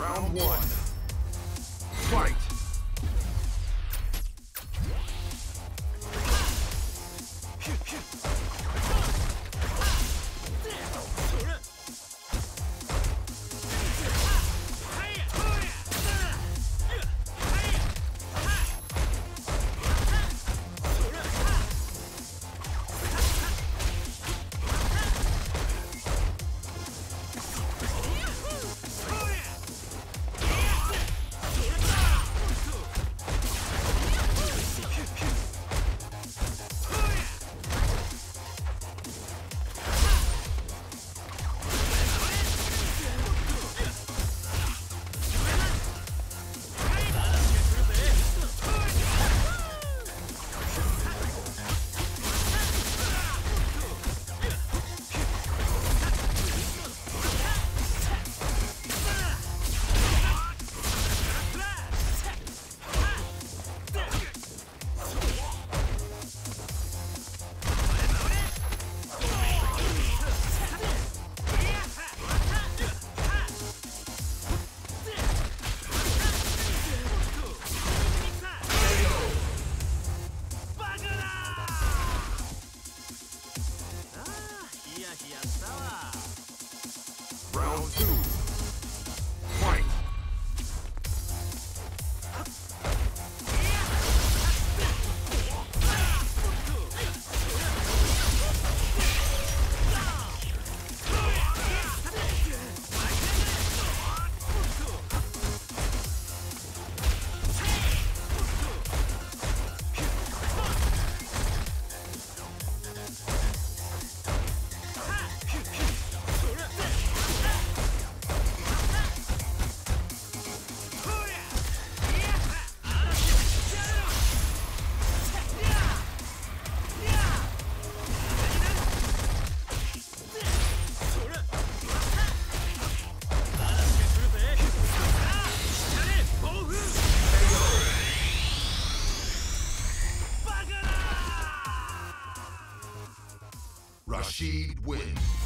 Round one. Fight! Round two. Rashid wins.